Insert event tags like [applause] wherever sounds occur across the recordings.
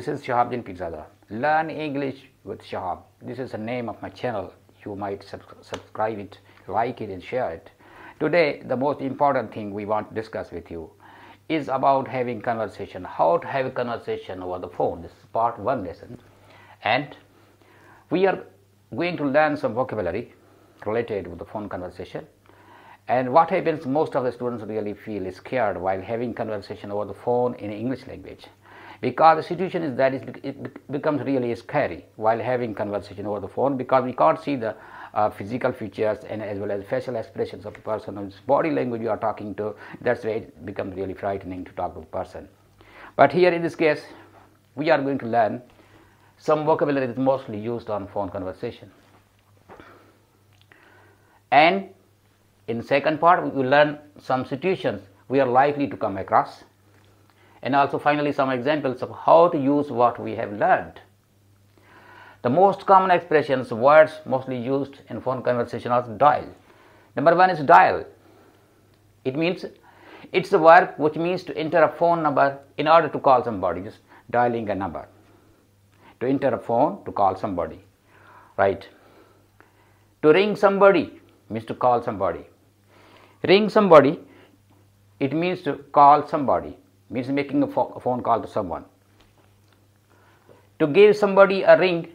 this is Shahabdin Pizada. Learn English with Shuhab. This is the name of my channel. You might sub subscribe it, like it and share it. Today the most important thing we want to discuss with you is about having conversation, how to have a conversation over the phone. This is part one lesson and we are going to learn some vocabulary related with the phone conversation and what happens most of the students really feel scared while having conversation over the phone in English language because the situation is that it becomes really scary while having conversation over the phone because we can't see the uh, physical features and as well as facial expressions of the person whose body language you are talking to. That's why it becomes really frightening to talk to the person. But here in this case we are going to learn some vocabulary that is mostly used on phone conversation. And in second part we will learn some situations we are likely to come across and also finally some examples of how to use what we have learned the most common expressions, words mostly used in phone conversation are dial. Number one is dial. It means it's the verb which means to enter a phone number in order to call somebody, just dialing a number. To enter a phone to call somebody, right? To ring somebody means to call somebody. Ring somebody, it means to call somebody, means making a, phone call to someone. To give somebody a ring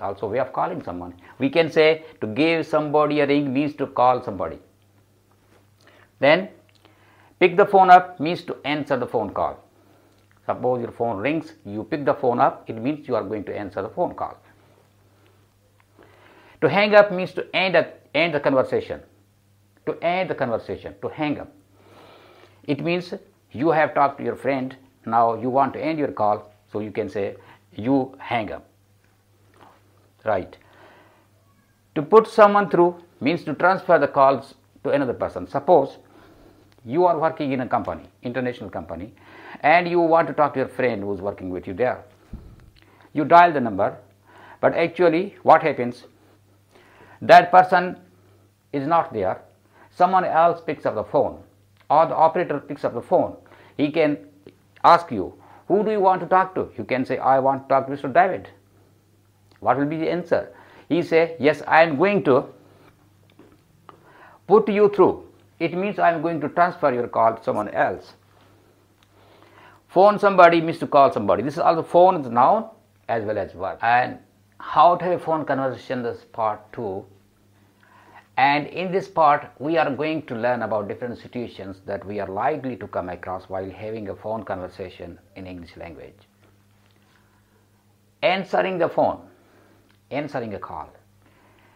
also way of calling someone. We can say to give somebody a ring means to call somebody. Then pick the phone up means to answer the phone call. Suppose your phone rings, you pick the phone up, it means you are going to answer the phone call. To hang up means to end, a, end the conversation. To end the conversation, to hang up. It means you have talked to your friend, now you want to end your call, so you can say you hang up right. To put someone through means to transfer the calls to another person. Suppose you are working in a company, international company, and you want to talk to your friend who is working with you there. You dial the number, but actually what happens? That person is not there. Someone else picks up the phone or the operator picks up the phone. He can ask you, who do you want to talk to? You can say, I want to talk to Mr. David. What will be the answer? He say, yes, I am going to put you through. It means I am going to transfer your call to someone else. Phone somebody means to call somebody. This is also phone is noun as well as verb. And how to have a phone conversation this part 2 and in this part we are going to learn about different situations that we are likely to come across while having a phone conversation in English language. Answering the phone answering a call.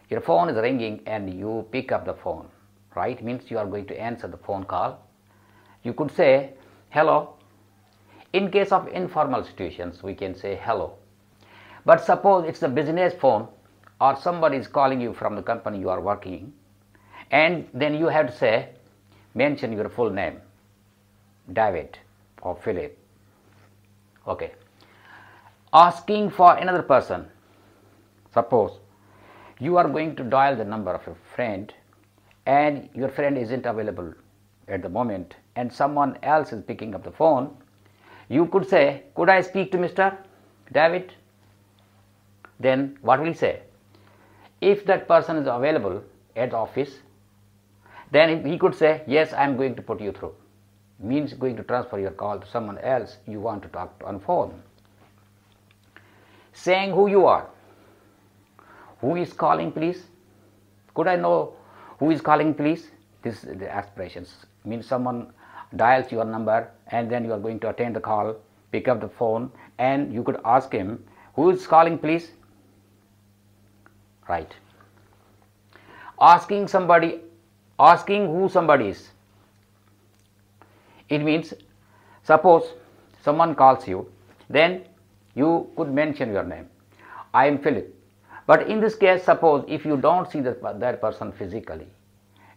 Your phone is ringing and you pick up the phone, right? Means you are going to answer the phone call. You could say, hello. In case of informal situations, we can say hello. But suppose it's a business phone or somebody is calling you from the company you are working and then you have to say, mention your full name, David or Philip. Okay. Asking for another person Suppose you are going to dial the number of a friend and your friend isn't available at the moment and someone else is picking up the phone, you could say, could I speak to Mr. David? Then what will he say? If that person is available at the office, then he could say, yes, I am going to put you through. Means going to transfer your call to someone else you want to talk to on phone. Saying who you are. Who is calling please? Could I know who is calling please? This is the aspirations. Means someone dials your number and then you are going to attend the call, pick up the phone and you could ask him, who is calling please? Right. Asking somebody, asking who somebody is. It means, suppose someone calls you, then you could mention your name. I am Philip. But in this case, suppose if you don't see that, that person physically,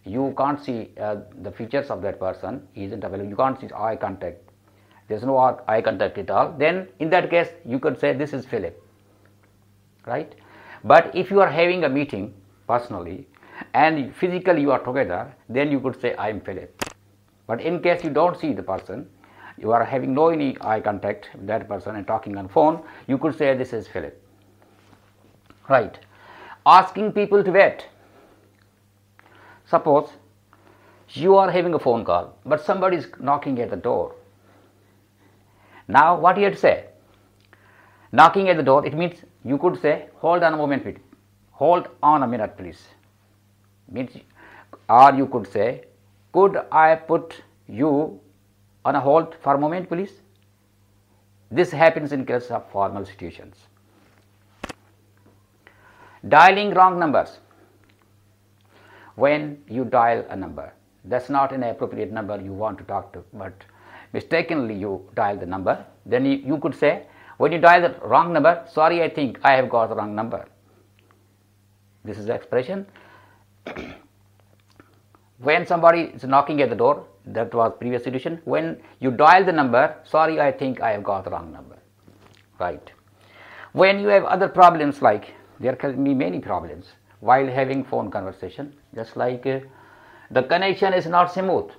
you can't see uh, the features of that person, isn't available, you can't see eye contact, there's no eye contact at all, then in that case, you could say this is Philip, right? But if you are having a meeting personally and physically you are together, then you could say I am Philip. But in case you don't see the person, you are having no any eye contact with that person and talking on phone, you could say this is Philip. Right. Asking people to wait. Suppose you are having a phone call, but somebody is knocking at the door. Now, what you have to say? Knocking at the door, it means you could say, hold on a moment, please. Hold on a minute, please. Means, or you could say, could I put you on a hold for a moment, please? This happens in case of formal situations. Dialing wrong numbers. When you dial a number, that's not an appropriate number you want to talk to, but mistakenly you dial the number, then you, you could say, when you dial the wrong number, sorry, I think I have got the wrong number. This is the expression. [clears throat] when somebody is knocking at the door, that was previous situation. When you dial the number, sorry, I think I have got the wrong number. Right. When you have other problems like there can be many problems while having phone conversation, just like uh, the connection is not smooth.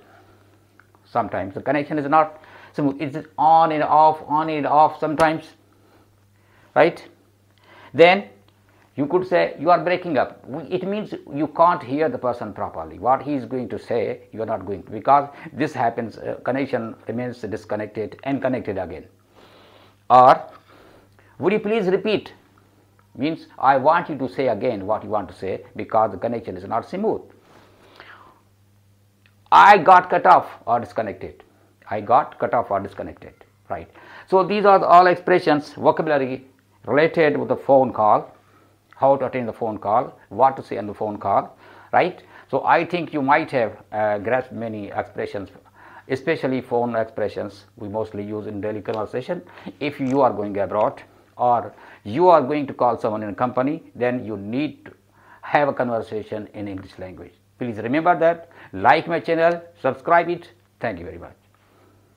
Sometimes the connection is not smooth. It's on and off, on and off sometimes. Right. Then you could say you are breaking up. It means you can't hear the person properly. What he is going to say, you are not going to, because this happens, uh, connection remains disconnected and connected again. Or, would you please repeat? Means I want you to say again what you want to say because the connection is not smooth. I got cut off or disconnected. I got cut off or disconnected. Right. So these are all expressions, vocabulary related with the phone call how to attend the phone call, what to say on the phone call, right? So I think you might have uh, grasped many expressions, especially phone expressions we mostly use in daily conversation. If you are going abroad or you are going to call someone in a company, then you need to have a conversation in English language. Please remember that, like my channel, subscribe it. Thank you very much.